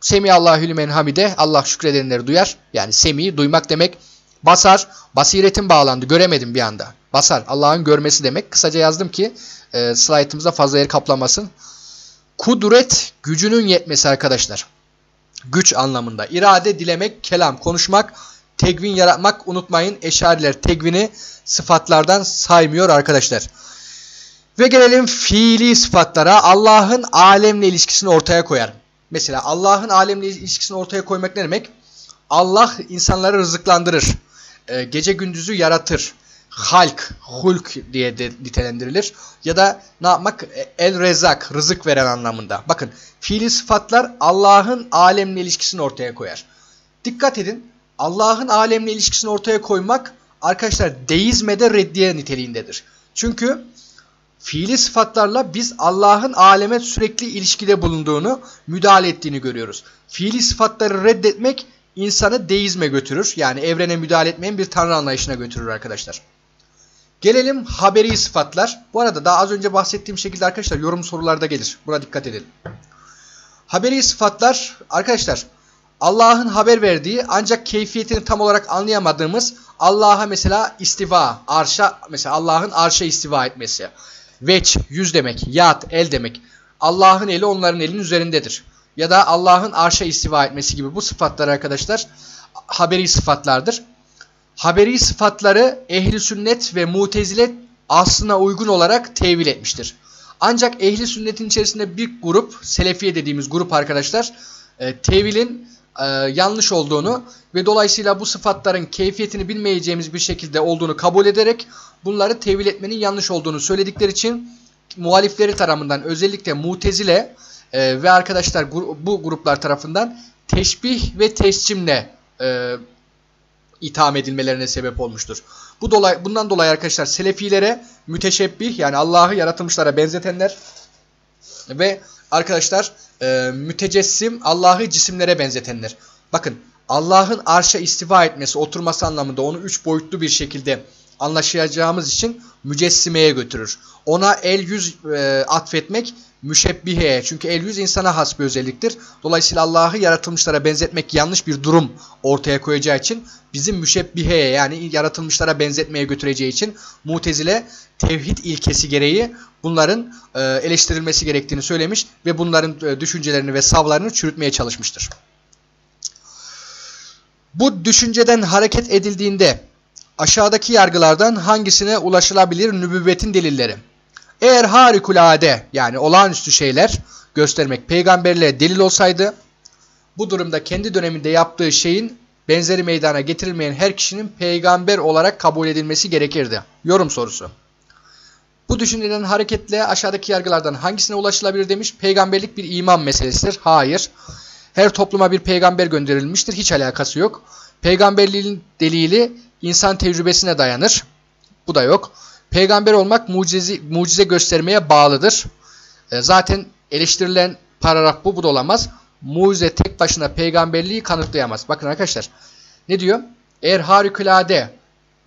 Semi Allahü limen hamide. Allah şükredenleri duyar. Yani semi duymak demek. Basar, basiretin bağlandı. Göremedim bir anda. Basar, Allah'ın görmesi demek. Kısaca yazdım ki e, slaytımıza fazla yer kaplamasın. Kudret, gücünün yetmesi arkadaşlar. Güç anlamında. İrade, dilemek, kelam, konuşmak, Tegvin yaratmak unutmayın. Eşariler tegvini sıfatlardan saymıyor arkadaşlar. Ve gelelim fiili sıfatlara. Allah'ın alemle ilişkisini ortaya koyar. Mesela Allah'ın alemle ilişkisini ortaya koymak ne demek? Allah insanları rızıklandırır. Ee, gece gündüzü yaratır. Halk, hulk diye de nitelendirilir. Ya da ne yapmak? El rezak, rızık veren anlamında. Bakın fiili sıfatlar Allah'ın alemle ilişkisini ortaya koyar. Dikkat edin. Allah'ın alemle ilişkisini ortaya koymak arkadaşlar deizmede reddiye niteliğindedir. Çünkü fiili sıfatlarla biz Allah'ın aleme sürekli ilişkide bulunduğunu, müdahale ettiğini görüyoruz. Fiili sıfatları reddetmek insanı deizme götürür. Yani evrene müdahale etmeyen bir tanrı anlayışına götürür arkadaşlar. Gelelim haberi sıfatlar. Bu arada daha az önce bahsettiğim şekilde arkadaşlar yorum sorularda gelir. Buna dikkat edelim. Haberi sıfatlar arkadaşlar Allah'ın haber verdiği ancak keyfiyetini tam olarak anlayamadığımız Allah'a mesela istiva, arşa mesela Allah'ın arşa istiva etmesi. Veç, yüz demek, yat, el demek. Allah'ın eli onların elinin üzerindedir. Ya da Allah'ın arşa istiva etmesi gibi bu sıfatlar arkadaşlar haberi sıfatlardır. Haberi sıfatları ehli sünnet ve mutezile aslına uygun olarak tevil etmiştir. Ancak ehli sünnetin içerisinde bir grup, selefiye dediğimiz grup arkadaşlar, e, tevilin e, yanlış olduğunu ve dolayısıyla bu sıfatların keyfiyetini bilmeyeceğimiz bir şekilde olduğunu kabul ederek bunları tevil etmenin yanlış olduğunu söyledikleri için muhalifleri tarafından özellikle mutezile e, ve arkadaşlar bu gruplar tarafından teşbih ve tescimle e, itham edilmelerine sebep olmuştur. Bu dolay, bundan dolayı arkadaşlar selefilere müteşebbih yani Allah'ı yaratılmışlara benzetenler ve arkadaşlar e, mütecessim Allah'ı cisimlere benzetenler. Bakın Allah'ın arşa istiva etmesi, oturması anlamında onu üç boyutlu bir şekilde anlaşacağımız için mücessimeye götürür. Ona el yüz e, atfetmek müşebbiheye. Çünkü el yüz insana has bir özelliktir. Dolayısıyla Allah'ı yaratılmışlara benzetmek yanlış bir durum ortaya koyacağı için bizim müşebbiheye yani yaratılmışlara benzetmeye götüreceği için mutezile tevhid ilkesi gereği bunların e, eleştirilmesi gerektiğini söylemiş ve bunların e, düşüncelerini ve savlarını çürütmeye çalışmıştır. Bu düşünceden hareket edildiğinde aşağıdaki yargılardan hangisine ulaşılabilir nübüvvetin delilleri? Eğer harikulade yani olağanüstü şeyler göstermek peygamberliğe delil olsaydı bu durumda kendi döneminde yaptığı şeyin benzeri meydana getirilmeyen her kişinin peygamber olarak kabul edilmesi gerekirdi. Yorum sorusu. Bu düşünceden hareketle aşağıdaki yargılardan hangisine ulaşılabilir demiş. Peygamberlik bir iman meselesidir. Hayır. Her topluma bir peygamber gönderilmiştir. Hiç alakası yok. Peygamberliğin delili insan tecrübesine dayanır. Bu da yok. Peygamber olmak mucize, mucize göstermeye bağlıdır. E, zaten eleştirilen paragraf bu, bu da olamaz. Mucize tek başına peygamberliği kanıtlayamaz. Bakın arkadaşlar ne diyor? Eğer harikulade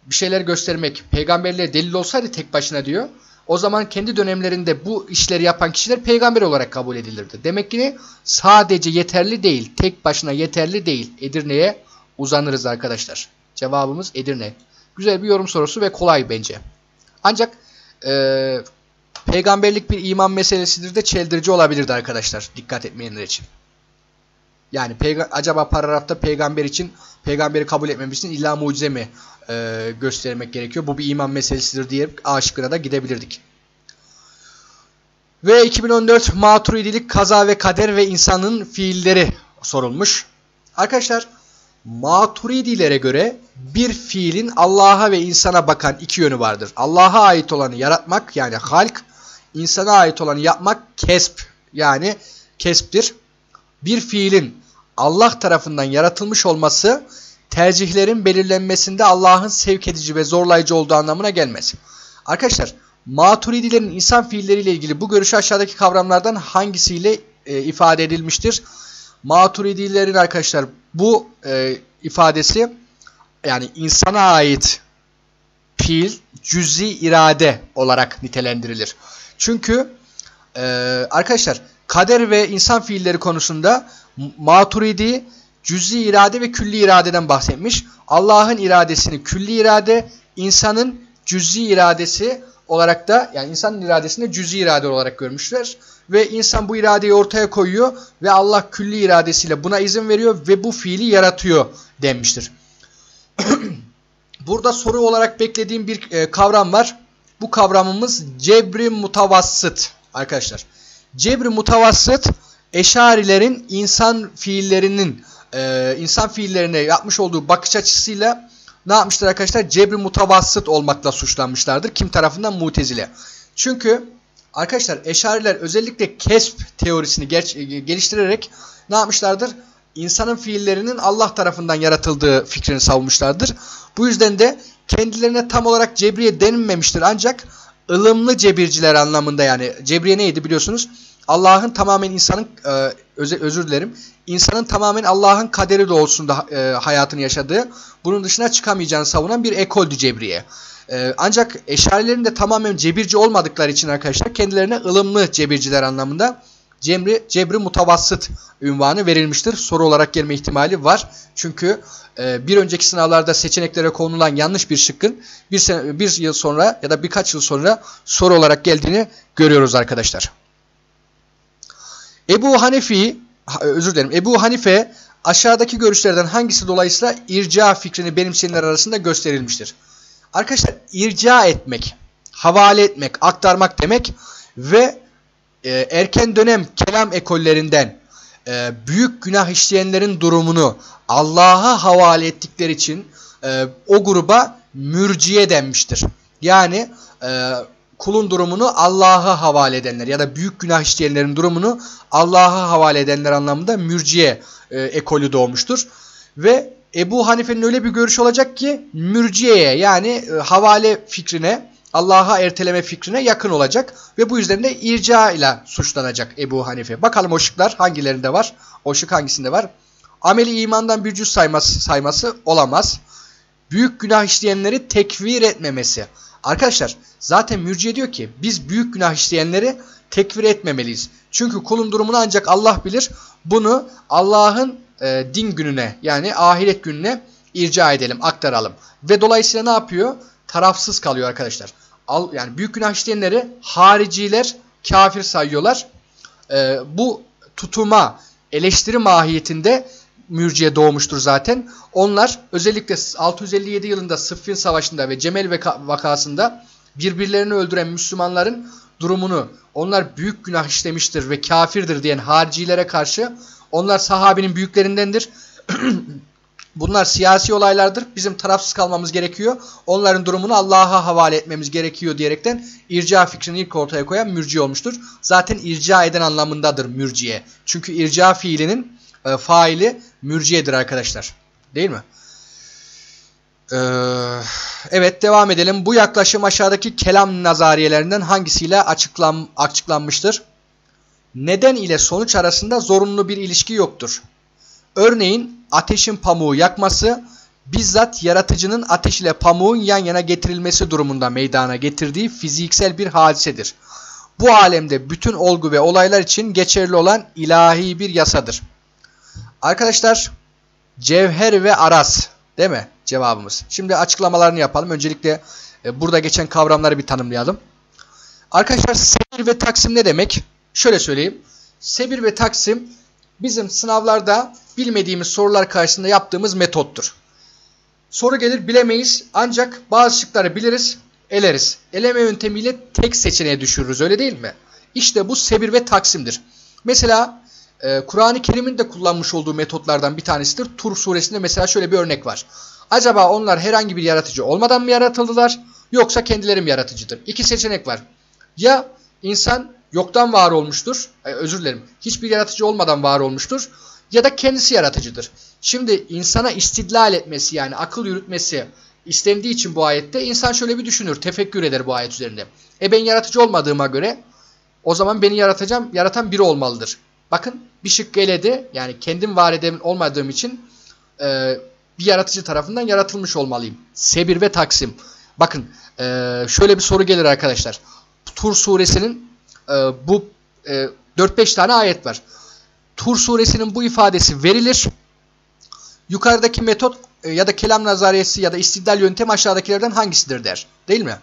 bir şeyler göstermek peygamberliğe delil olsaydı tek başına diyor. O zaman kendi dönemlerinde bu işleri yapan kişiler peygamber olarak kabul edilirdi. Demek ki sadece yeterli değil, tek başına yeterli değil. Edirne'ye uzanırız arkadaşlar. Cevabımız Edirne. Güzel bir yorum sorusu ve kolay bence. Ancak e, peygamberlik bir iman meselesidir de çeldirici olabilirdi arkadaşlar. Dikkat etmeyenler için. Yani acaba paragrafta peygamber için peygamberi kabul etmemiz için illa mucize mi e, göstermek gerekiyor? Bu bir iman meselesidir diye A şıkkına da gidebilirdik. Ve 2014 maturidilik kaza ve kader ve insanın fiilleri sorulmuş. Arkadaşlar Maturidilere göre bir fiilin Allah'a ve insana bakan iki yönü vardır. Allah'a ait olanı yaratmak yani halk, insana ait olanı yapmak kesp yani kesptir. Bir fiilin Allah tarafından yaratılmış olması tercihlerin belirlenmesinde Allah'ın sevk edici ve zorlayıcı olduğu anlamına gelmez. Arkadaşlar maturidilerin insan fiilleriyle ilgili bu görüşü aşağıdaki kavramlardan hangisiyle e, ifade edilmiştir? Maturidilerin arkadaşlar bu e, ifadesi yani insana ait fiil cüzi irade olarak nitelendirilir. Çünkü e, arkadaşlar kader ve insan fiilleri konusunda Maturidi cüzi irade ve külli iradeden bahsetmiş. Allah'ın iradesini külli irade, insanın cüzi iradesi olarak da yani insanın iradesini cüzi irade olarak görmüşler. Ve insan bu iradeyi ortaya koyuyor ve Allah külli iradesiyle buna izin veriyor ve bu fiili yaratıyor denmiştir. Burada soru olarak beklediğim bir e, kavram var. Bu kavramımız cebri mutavassıt arkadaşlar. Cebri mutavassıt eşarilerin insan fiillerinin e, insan fiillerine yapmış olduğu bakış açısıyla ne yapmışlar arkadaşlar? Cebri mutavassıt olmakla suçlanmışlardır. Kim tarafından? Mutezile. Çünkü arkadaşlar eşariler özellikle kesp teorisini geliştirerek ne yapmışlardır? İnsanın fiillerinin Allah tarafından yaratıldığı fikrini savmuşlardır. Bu yüzden de kendilerine tam olarak cebriye denilmemiştir. Ancak ılımlı cebirciler anlamında yani cebriye neydi biliyorsunuz? Allah'ın tamamen insanın e, özür dilerim. insanın tamamen Allah'ın kaderi doğrultusunda e, hayatını yaşadığı, bunun dışına çıkamayacağını savunan bir ekoldü cebriye. E, ancak eşarilerin de tamamen cebirci olmadıkları için arkadaşlar kendilerine ılımlı cebirciler anlamında cebri, cebri mutavassıt ünvanı verilmiştir. Soru olarak gelme ihtimali var. Çünkü e, bir önceki sınavlarda seçeneklere konulan yanlış bir şıkkın bir, sene, bir yıl sonra ya da birkaç yıl sonra soru olarak geldiğini görüyoruz arkadaşlar. Ebu Hanefi, özür dilerim, Ebu Hanife aşağıdaki görüşlerden hangisi dolayısıyla irca fikrini benimseyenler arasında gösterilmiştir? Arkadaşlar irca etmek, havale etmek, aktarmak demek ve e, erken dönem kelam ekollerinden e, büyük günah işleyenlerin durumunu Allah'a havale ettikleri için e, o gruba mürciye denmiştir. Yani e, kulun durumunu Allah'a havale edenler ya da büyük günah işleyenlerin durumunu Allah'a havale edenler anlamında mürciye e, ekolü doğmuştur. Ve Ebu Hanife'nin öyle bir görüş olacak ki mürciyeye yani e, havale fikrine Allah'a erteleme fikrine yakın olacak ve bu yüzden de irca ile suçlanacak Ebu Hanife. Bakalım o şıklar hangilerinde var? O şık hangisinde var? Ameli imandan bir cüz sayması, sayması olamaz. Büyük günah işleyenleri tekvir etmemesi. Arkadaşlar zaten mürciye diyor ki biz büyük günah işleyenleri tekfir etmemeliyiz. Çünkü kulun durumunu ancak Allah bilir. Bunu Allah'ın e, din gününe yani ahiret gününe irca edelim, aktaralım. Ve dolayısıyla ne yapıyor? Tarafsız kalıyor arkadaşlar. Al, yani büyük günah işleyenleri hariciler kafir sayıyorlar. E, bu tutuma, eleştiri mahiyetinde mürciye doğmuştur zaten. Onlar özellikle 657 yılında Sıffin Savaşı'nda ve Cemel vakasında birbirlerini öldüren Müslümanların durumunu onlar büyük günah işlemiştir ve kafirdir diyen haricilere karşı onlar sahabinin büyüklerindendir. Bunlar siyasi olaylardır. Bizim tarafsız kalmamız gerekiyor. Onların durumunu Allah'a havale etmemiz gerekiyor diyerekten irca fikrini ilk ortaya koyan mürci olmuştur. Zaten irca eden anlamındadır mürciye. Çünkü irca fiilinin e, faili mürciyedir arkadaşlar. Değil mi? Ee, evet devam edelim. Bu yaklaşım aşağıdaki kelam nazariyelerinden hangisiyle açıklan, açıklanmıştır? Neden ile sonuç arasında zorunlu bir ilişki yoktur. Örneğin ateşin pamuğu yakması bizzat yaratıcının ateş ile pamuğun yan yana getirilmesi durumunda meydana getirdiği fiziksel bir hadisedir. Bu alemde bütün olgu ve olaylar için geçerli olan ilahi bir yasadır. Arkadaşlar cevher ve aras değil mi cevabımız? Şimdi açıklamalarını yapalım. Öncelikle e, burada geçen kavramları bir tanımlayalım. Arkadaşlar sebir ve taksim ne demek? Şöyle söyleyeyim. Sebir ve taksim bizim sınavlarda bilmediğimiz sorular karşısında yaptığımız metottur. Soru gelir bilemeyiz ancak bazı şıkları biliriz, eleriz. Eleme yöntemiyle tek seçeneğe düşürürüz öyle değil mi? İşte bu sebir ve taksimdir. Mesela e, Kur'an-ı Kerim'in de kullanmış olduğu metotlardan bir tanesidir. Tur suresinde mesela şöyle bir örnek var. Acaba onlar herhangi bir yaratıcı olmadan mı yaratıldılar yoksa kendileri mi yaratıcıdır? İki seçenek var. Ya insan yoktan var olmuştur, özür dilerim hiçbir yaratıcı olmadan var olmuştur ya da kendisi yaratıcıdır. Şimdi insana istidlal etmesi yani akıl yürütmesi istendiği için bu ayette insan şöyle bir düşünür, tefekkür eder bu ayet üzerinde. E ben yaratıcı olmadığıma göre o zaman beni yaratacağım, yaratan biri olmalıdır. Bakın bir şık eledi. Yani kendim var edem olmadığım için e, bir yaratıcı tarafından yaratılmış olmalıyım. Sebir ve Taksim. Bakın e, şöyle bir soru gelir arkadaşlar. Tur suresinin e, bu e, 4-5 tane ayet var. Tur suresinin bu ifadesi verilir. Yukarıdaki metot e, ya da kelam nazariyesi ya da istidlal yöntemi aşağıdakilerden hangisidir der. Değil mi?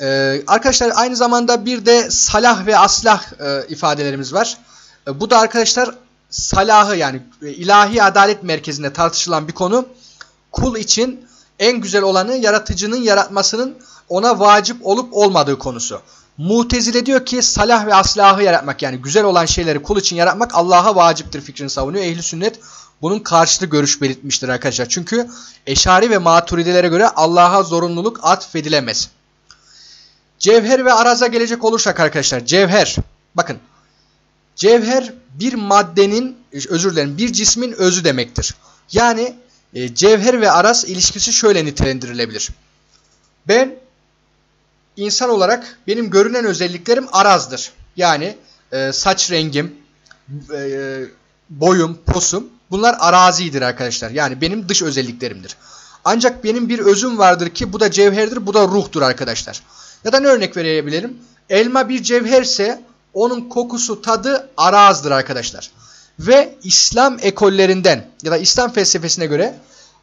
Ee, arkadaşlar aynı zamanda bir de salah ve aslah e, ifadelerimiz var. E, bu da arkadaşlar salahı yani e, ilahi adalet merkezinde tartışılan bir konu. Kul için en güzel olanı yaratıcının yaratmasının ona vacip olup olmadığı konusu. Mutezile diyor ki salah ve aslahı yaratmak yani güzel olan şeyleri kul için yaratmak Allah'a vaciptir fikrini savunuyor. Ehli sünnet bunun karşıtı görüş belirtmiştir arkadaşlar. Çünkü eşari ve maturidelere göre Allah'a zorunluluk atfedilemez. Cevher ve araza gelecek olursak arkadaşlar cevher bakın Cevher bir maddenin, özür dilerim bir cismin özü demektir. Yani e, cevher ve aras ilişkisi şöyle nitelendirilebilir. Ben insan olarak benim görünen özelliklerim arazdır. Yani e, saç rengim, e, boyum, posum bunlar arazidir arkadaşlar. Yani benim dış özelliklerimdir. Ancak benim bir özüm vardır ki bu da cevherdir, bu da ruhtur arkadaşlar. Ya da ne örnek verebilirim? Elma bir cevherse onun kokusu, tadı arazdır arkadaşlar. Ve İslam ekollerinden ya da İslam felsefesine göre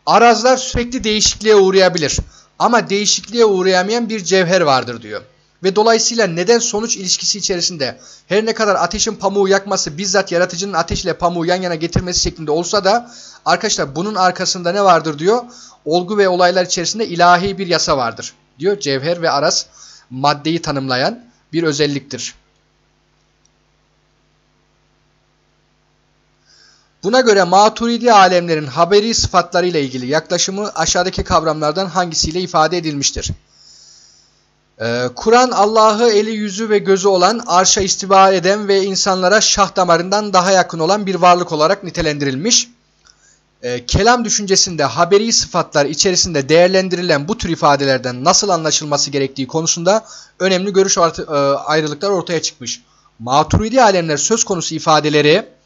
arazlar sürekli değişikliğe uğrayabilir. Ama değişikliğe uğrayamayan bir cevher vardır diyor. Ve dolayısıyla neden sonuç ilişkisi içerisinde her ne kadar ateşin pamuğu yakması bizzat yaratıcının ateşle pamuğu yan yana getirmesi şeklinde olsa da arkadaşlar bunun arkasında ne vardır diyor. Olgu ve olaylar içerisinde ilahi bir yasa vardır diyor. Cevher ve aras maddeyi tanımlayan bir özelliktir. Buna göre maturidi alemlerin haberi sıfatları ile ilgili yaklaşımı aşağıdaki kavramlardan hangisiyle ifade edilmiştir? Ee, Kur'an Allah'ı eli yüzü ve gözü olan, arşa istiba eden ve insanlara şah damarından daha yakın olan bir varlık olarak nitelendirilmiş. Ee, kelam düşüncesinde haberi sıfatlar içerisinde değerlendirilen bu tür ifadelerden nasıl anlaşılması gerektiği konusunda önemli görüş e, ayrılıklar ortaya çıkmış. Maturidi alemler söz konusu ifadeleri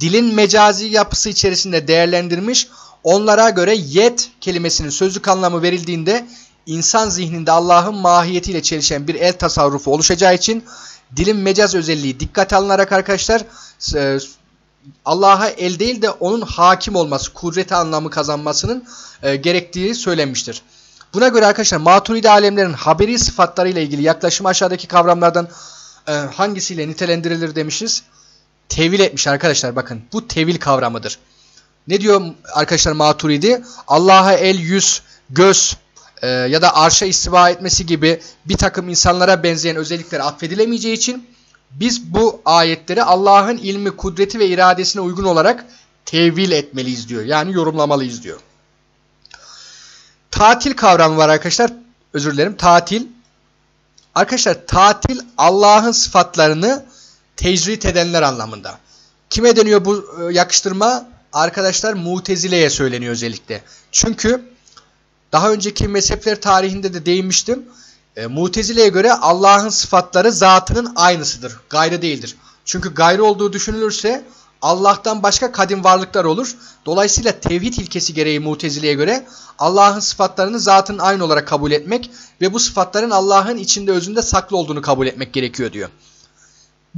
dilin mecazi yapısı içerisinde değerlendirmiş. Onlara göre yet kelimesinin sözlük anlamı verildiğinde insan zihninde Allah'ın mahiyetiyle çelişen bir el tasarrufu oluşacağı için dilin mecaz özelliği dikkate alınarak arkadaşlar e, Allah'a el değil de onun hakim olması, kudreti anlamı kazanmasının e, gerektiği söylenmiştir. Buna göre arkadaşlar maturidi alemlerin haberi sıfatlarıyla ilgili yaklaşım aşağıdaki kavramlardan e, hangisiyle nitelendirilir demişiz tevil etmiş arkadaşlar bakın. Bu tevil kavramıdır. Ne diyor arkadaşlar Maturidi? Allah'a el, yüz, göz e, ya da arşa istiva etmesi gibi bir takım insanlara benzeyen özellikler affedilemeyeceği için biz bu ayetleri Allah'ın ilmi, kudreti ve iradesine uygun olarak tevil etmeliyiz diyor. Yani yorumlamalıyız diyor. Tatil kavramı var arkadaşlar. Özür dilerim. Tatil. Arkadaşlar tatil Allah'ın sıfatlarını tecrit edenler anlamında. Kime deniyor bu e, yakıştırma? Arkadaşlar Mutezile'ye söyleniyor özellikle. Çünkü daha önceki mezhepler tarihinde de değinmiştim. E, Mutezile'ye göre Allah'ın sıfatları zatının aynısıdır. Gayrı değildir. Çünkü gayrı olduğu düşünülürse Allah'tan başka kadim varlıklar olur. Dolayısıyla tevhid ilkesi gereği Mutezile'ye göre Allah'ın sıfatlarını zatın aynı olarak kabul etmek ve bu sıfatların Allah'ın içinde özünde saklı olduğunu kabul etmek gerekiyor diyor.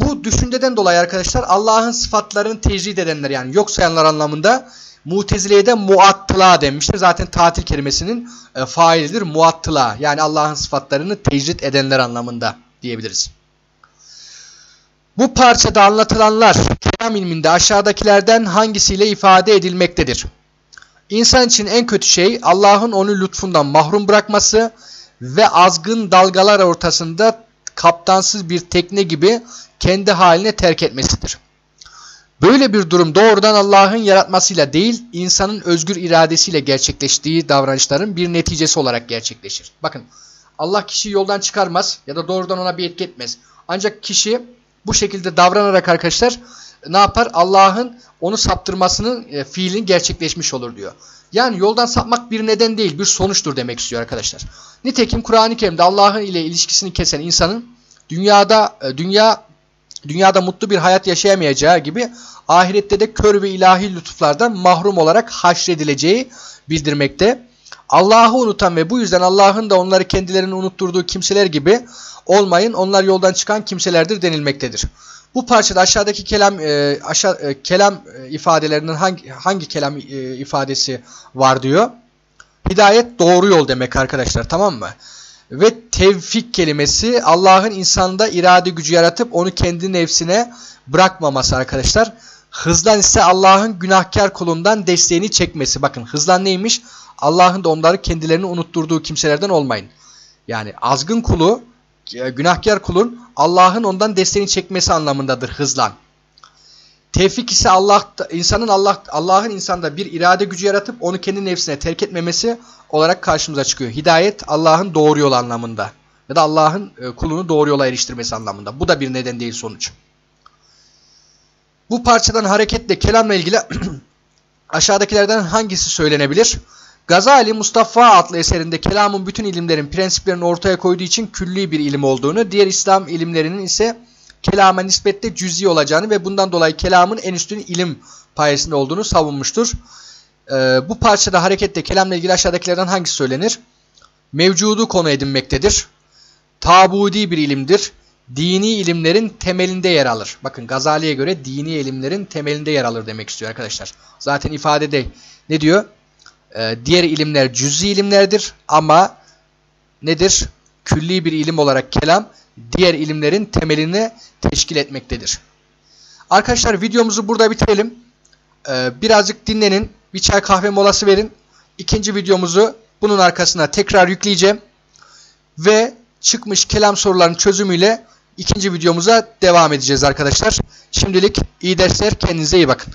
Bu düşünceden dolayı arkadaşlar Allah'ın sıfatlarını tecrid edenler yani yok sayanlar anlamında Mutezile'ye de muattıla denmiştir. Zaten tatil kelimesinin e, failidir muattıla yani Allah'ın sıfatlarını tecrid edenler anlamında diyebiliriz. Bu parçada anlatılanlar kelam ilminde aşağıdakilerden hangisiyle ifade edilmektedir? İnsan için en kötü şey Allah'ın onu lütfundan mahrum bırakması ve azgın dalgalar ortasında kaptansız bir tekne gibi kendi haline terk etmesidir. Böyle bir durum doğrudan Allah'ın yaratmasıyla değil, insanın özgür iradesiyle gerçekleştiği davranışların bir neticesi olarak gerçekleşir. Bakın Allah kişiyi yoldan çıkarmaz ya da doğrudan ona bir etki etmez. Ancak kişi bu şekilde davranarak arkadaşlar ne yapar? Allah'ın onu saptırmasının e, fiilin gerçekleşmiş olur diyor. Yani yoldan sapmak bir neden değil bir sonuçtur demek istiyor arkadaşlar. Nitekim Kur'an-ı Kerim'de Allah'ın ile ilişkisini kesen insanın dünyada e, dünya dünyada mutlu bir hayat yaşayamayacağı gibi ahirette de kör ve ilahi lütuflardan mahrum olarak haşredileceği bildirmekte. Allah'ı unutan ve bu yüzden Allah'ın da onları kendilerini unutturduğu kimseler gibi olmayın onlar yoldan çıkan kimselerdir denilmektedir. Bu parçada aşağıdaki kelam e, aşağı e, kelam e, ifadelerinden hangi hangi kelam e, ifadesi var diyor. Hidayet doğru yol demek arkadaşlar tamam mı? Ve tevfik kelimesi Allah'ın insanda irade gücü yaratıp onu kendi nefsine bırakmaması arkadaşlar. Hızlan ise Allah'ın günahkar kulundan desteğini çekmesi. Bakın hızlan neymiş? Allah'ın da onları kendilerini unutturduğu kimselerden olmayın. Yani azgın kulu, günahkar kulun Allah'ın ondan desteğini çekmesi anlamındadır hızlan. Tevfik ise Allah insanın Allah Allah'ın insanda bir irade gücü yaratıp onu kendi nefsine terk etmemesi olarak karşımıza çıkıyor. Hidayet Allah'ın doğru yol anlamında ya da Allah'ın e, kulunu doğru yola eriştirmesi anlamında. Bu da bir neden değil sonuç. Bu parçadan hareketle kelamla ilgili aşağıdakilerden hangisi söylenebilir? Gazali Mustafa adlı eserinde kelamın bütün ilimlerin prensiplerini ortaya koyduğu için külli bir ilim olduğunu, diğer İslam ilimlerinin ise kelama nispetle cüzi olacağını ve bundan dolayı kelamın en üstün ilim payesinde olduğunu savunmuştur. Ee, bu parçada hareketle kelamla ilgili aşağıdakilerden hangisi söylenir? Mevcudu konu edinmektedir. Tabudi bir ilimdir. Dini ilimlerin temelinde yer alır. Bakın Gazali'ye göre dini ilimlerin temelinde yer alır demek istiyor arkadaşlar. Zaten ifadede ne diyor? Ee, diğer ilimler cüz'i ilimlerdir ama nedir? Külli bir ilim olarak kelam diğer ilimlerin temelini teşkil etmektedir. Arkadaşlar videomuzu burada bitirelim. Ee, birazcık dinlenin. Bir çay kahve molası verin. İkinci videomuzu bunun arkasına tekrar yükleyeceğim. Ve çıkmış kelam sorularının çözümüyle ikinci videomuza devam edeceğiz arkadaşlar. Şimdilik iyi dersler. Kendinize iyi bakın.